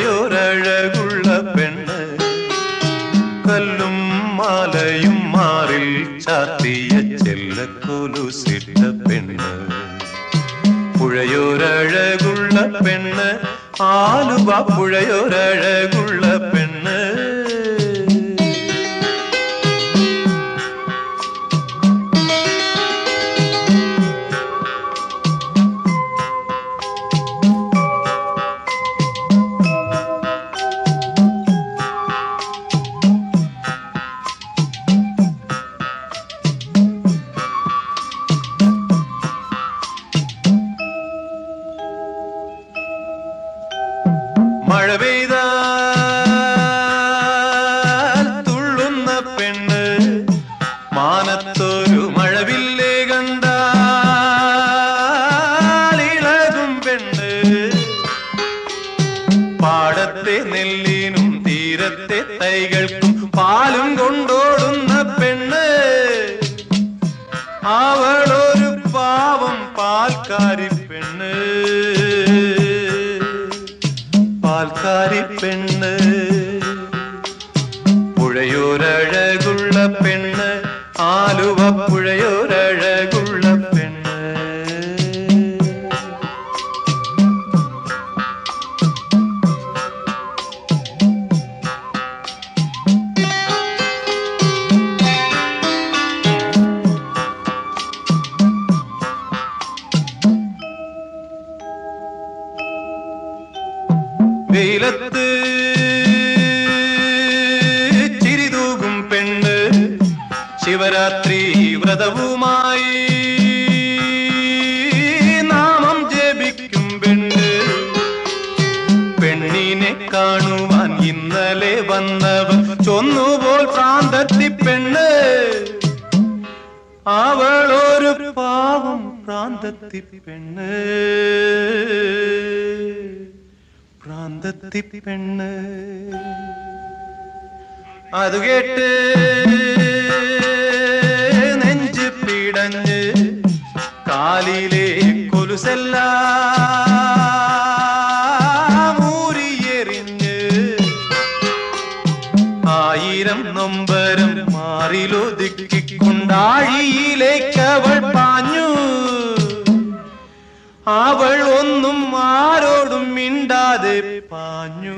പുഴയോരഴകുള്ള പെണ്ണ്. കല്ലും മാലയും മാറിൽ ചാത്തിയ ചെല്ലക്കൊലുസിട്ട പെണ്ണ്. പുഴയോരഴകുള്ള പെണ്ണ്. ആലുവ പുഴയോരഴകുള്ള പെണ്ണ്. മാനത്തൊരു മഴവില്ലേ കണ്ടിളകും പെണ്ണ്. പാടത്തെ നെല്ലിനും തീരത്തെ തൈകൾക്കും പാലും കൊണ്ടോടുന്ന പെണ്ണ്. അവളൊരു പാവം പാൽക്കാരി പെണ്ണ്. പാൽക്കാരി പെണ്ണ്. പുഴയോരഴകുള്ള പെണ്ണ് ആലുവ പുഴയോരഴകുള്ള പെണ്ണ്. വെയിലത്ത് ശിവരാത്രി വ്രതവുമായി നാമം ജപിക്കും പെണ്ണ്. പെണ്ണിനെ കാണുവാൻ ഇന്നലെ വന്നവർ ചൊന്നുപോൽ പ്രാന്തത്തി പെണ്ണ്. അവളൊരു പാവം പ്രാന്തത്തി പെണ്ണ്. പ്രാന്തത്തി പെണ്ണ്. അത് കേട്ട് അവൾ പാഞ്ഞു. അവൾ ഒന്നും ആരോടും മിണ്ടാതെ പാഞ്ഞു.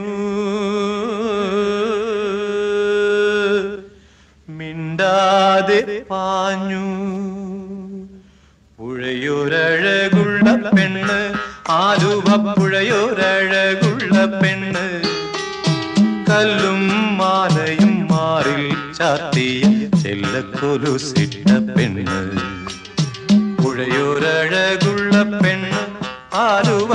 മിണ്ടാതെ പാഞ്ഞു. പുഴയൊരഴകുള്ള പെണ്ണ് ആലുവ പുഴയൊരഴകുള്ള പെണ്ണ്. കല്ലും മാറിൽ ചാത്തിയ ചെല്ലക്കൊലുസിട്ട പെണ്ണ്. പുഴയോരഴകുള്ള പെണ്ണ് ആലുവ